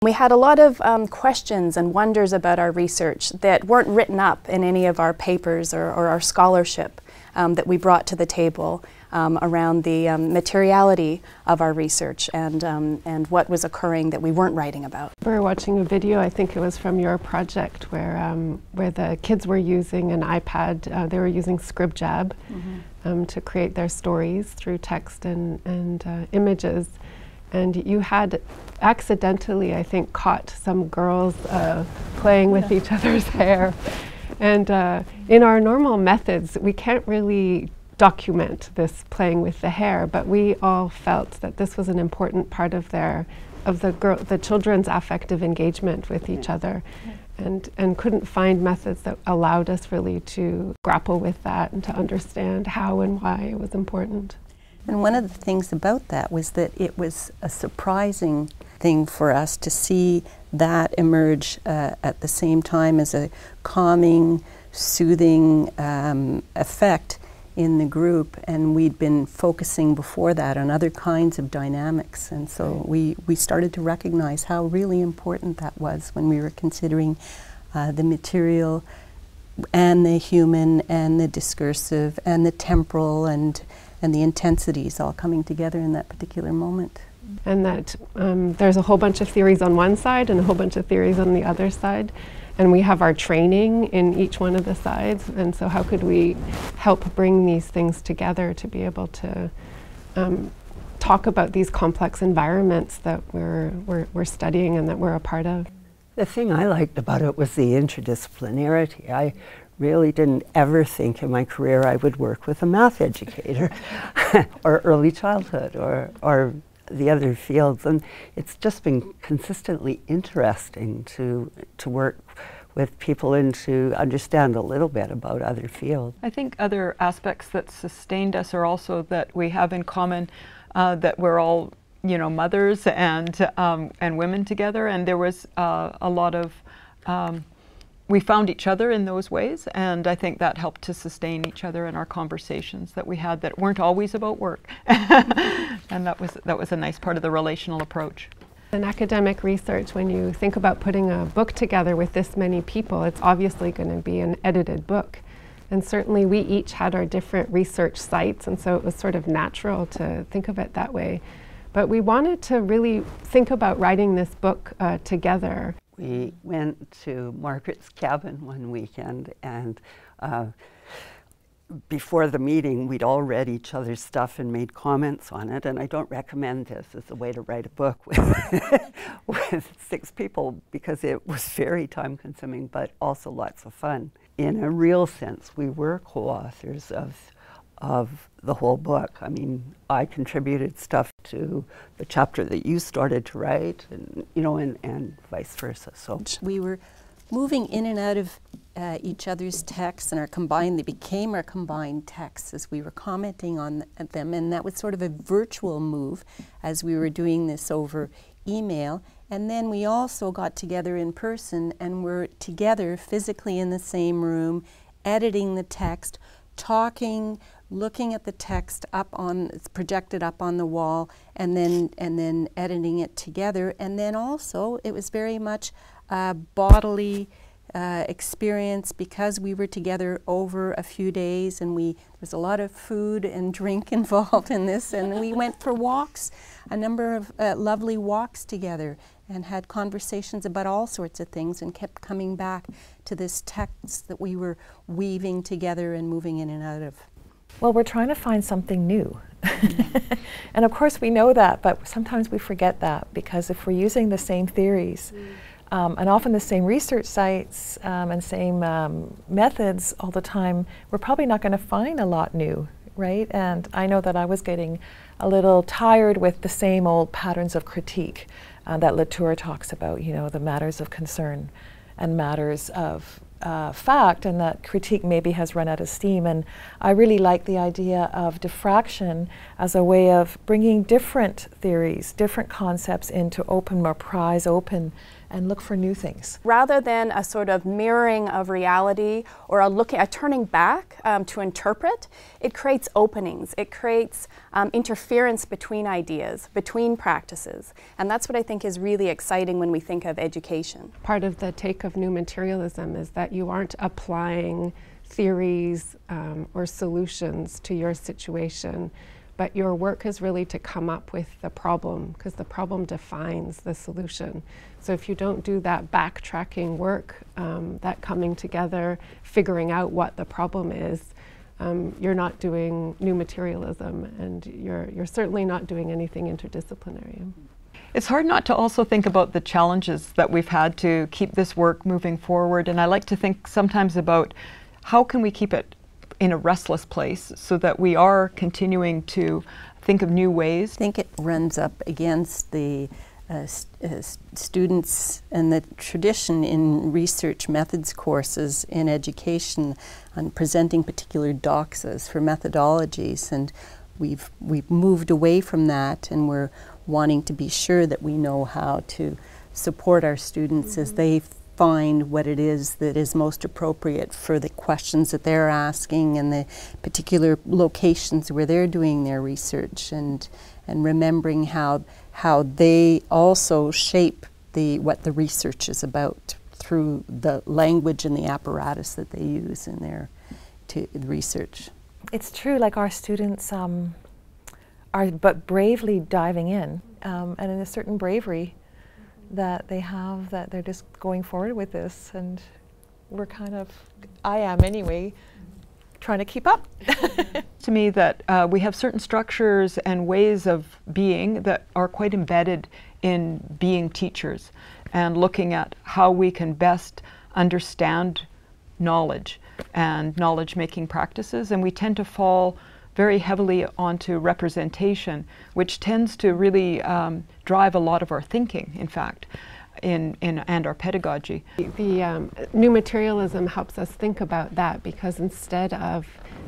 We had a lot of um, questions and wonders about our research that weren't written up in any of our papers or, or our scholarship um, that we brought to the table um, around the um, materiality of our research and, um, and what was occurring that we weren't writing about. We were watching a video, I think it was from your project, where, um, where the kids were using an iPad, uh, they were using ScribJab mm -hmm. to create their stories through text and, and uh, images and you had accidentally, I think, caught some girls uh, playing with each other's hair. And uh, in our normal methods, we can't really document this playing with the hair, but we all felt that this was an important part of their, of the girl, the children's affective engagement with each other, and and couldn't find methods that allowed us really to grapple with that and to understand how and why it was important. And one of the things about that was that it was a surprising thing for us to see that emerge uh, at the same time as a calming, soothing um, effect in the group. And we'd been focusing before that on other kinds of dynamics. And so we, we started to recognize how really important that was when we were considering uh, the material and the human and the discursive and the temporal and and the intensities all coming together in that particular moment. And that um, there's a whole bunch of theories on one side and a whole bunch of theories on the other side. And we have our training in each one of the sides. And so, how could we help bring these things together to be able to um, talk about these complex environments that we're, we're, we're studying and that we're a part of? The thing I liked about it was the interdisciplinarity. I really didn't ever think in my career I would work with a math educator or early childhood or, or the other fields. And it's just been consistently interesting to, to work with people and to understand a little bit about other fields. I think other aspects that sustained us are also that we have in common uh, that we're all, you know, mothers and, um, and women together. And there was uh, a lot of um, we found each other in those ways, and I think that helped to sustain each other in our conversations that we had that weren't always about work. and that was, that was a nice part of the relational approach. In academic research, when you think about putting a book together with this many people, it's obviously going to be an edited book. And certainly we each had our different research sites, and so it was sort of natural to think of it that way. But we wanted to really think about writing this book uh, together. We went to Margaret's cabin one weekend, and uh, before the meeting, we'd all read each other's stuff and made comments on it. And I don't recommend this as a way to write a book with, with six people because it was very time consuming, but also lots of fun. In a real sense, we were co authors of of the whole book. I mean, I contributed stuff to the chapter that you started to write, and you know, and, and vice versa. So we were moving in and out of uh, each other's texts, and our combined they became our combined texts as we were commenting on th them, and that was sort of a virtual move as we were doing this over email. And then we also got together in person and were together physically in the same room, editing the text, talking, looking at the text up on it's projected up on the wall and then and then editing it together. And then also it was very much a bodily uh, experience because we were together over a few days and we there was a lot of food and drink involved in this and we went for walks a number of uh, lovely walks together and had conversations about all sorts of things and kept coming back to this text that we were weaving together and moving in and out of. Well, we're trying to find something new. and of course, we know that, but sometimes we forget that because if we're using the same theories um, and often the same research sites um, and same um, methods all the time, we're probably not going to find a lot new, right? And I know that I was getting a little tired with the same old patterns of critique uh, that Latour talks about, you know, the matters of concern and matters of uh, fact and that critique maybe has run out of steam. And I really like the idea of diffraction as a way of bringing different theories, different concepts into open, more prize open and look for new things. Rather than a sort of mirroring of reality or a looking, a turning back um, to interpret, it creates openings. It creates um, interference between ideas, between practices, and that's what I think is really exciting when we think of education. Part of the take of new materialism is that you aren't applying theories um, or solutions to your situation but your work is really to come up with the problem because the problem defines the solution. So if you don't do that backtracking work, um, that coming together, figuring out what the problem is, um, you're not doing new materialism and you're, you're certainly not doing anything interdisciplinary. It's hard not to also think about the challenges that we've had to keep this work moving forward. And I like to think sometimes about how can we keep it in a restless place so that we are continuing to think of new ways. I think it runs up against the uh, st uh, students and the tradition in research methods courses in education on presenting particular doxas for methodologies and we've we've moved away from that and we're wanting to be sure that we know how to support our students mm -hmm. as they find what it is that is most appropriate for the questions that they're asking and the particular locations where they're doing their research and and remembering how how they also shape the what the research is about through the language and the apparatus that they use in their to research. It's true, like our students um, are but bravely diving in, um, and in a certain bravery that they have that they're just going forward with this and we're kind of i am anyway trying to keep up. To me that uh, we have certain structures and ways of being that are quite embedded in being teachers and looking at how we can best understand knowledge and knowledge making practices and we tend to fall very heavily onto representation, which tends to really um, drive a lot of our thinking, in fact. In, in, and our pedagogy. The um, new materialism helps us think about that because instead of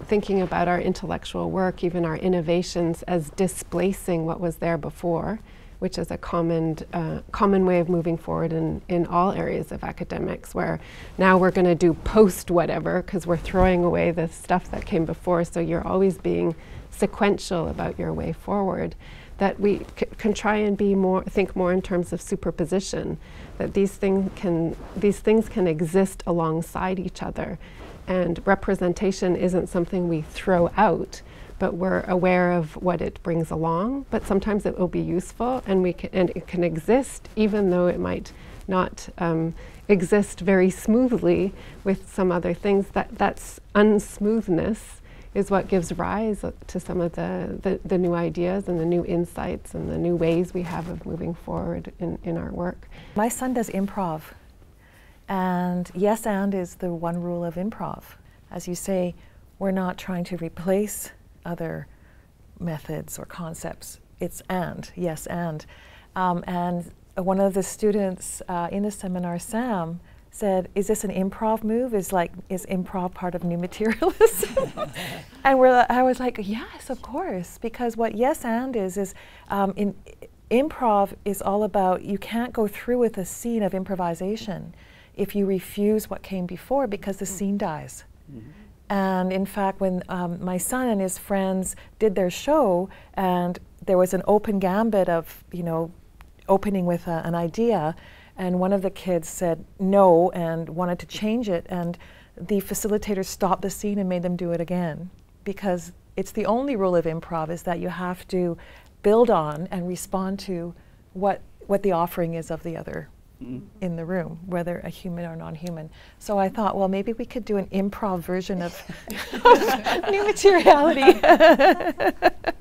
thinking about our intellectual work, even our innovations, as displacing what was there before, which is a common, uh, common way of moving forward in, in all areas of academics, where now we're going to do post whatever because we're throwing away the stuff that came before. So you're always being sequential about your way forward. That we can try and be more, think more in terms of superposition. That these things can, these things can exist alongside each other, and representation isn't something we throw out but we're aware of what it brings along. But sometimes it will be useful, and we can, and it can exist even though it might not um, exist very smoothly with some other things. That that's unsmoothness is what gives rise to some of the, the, the, new ideas and the new insights and the new ways we have of moving forward in, in our work. My son does improv. And yes and is the one rule of improv. As you say, we're not trying to replace other methods or concepts. It's and, yes, and. Um, and one of the students uh, in the seminar, Sam, said, "Is this an improv move? Is like is improv part of new materialism?" and we're, I was like, "Yes, of course," because what yes and is is um, in improv is all about you can't go through with a scene of improvisation if you refuse what came before because the scene dies. Mm -hmm. And in fact, when um, my son and his friends did their show, and there was an open gambit of, you know, opening with a, an idea, and one of the kids said no and wanted to change it, and the facilitator stopped the scene and made them do it again. Because it's the only rule of improv is that you have to build on and respond to what what the offering is of the other mm. in the room, whether a human or non-human. So I thought, well, maybe we could do an improv version of new materiality.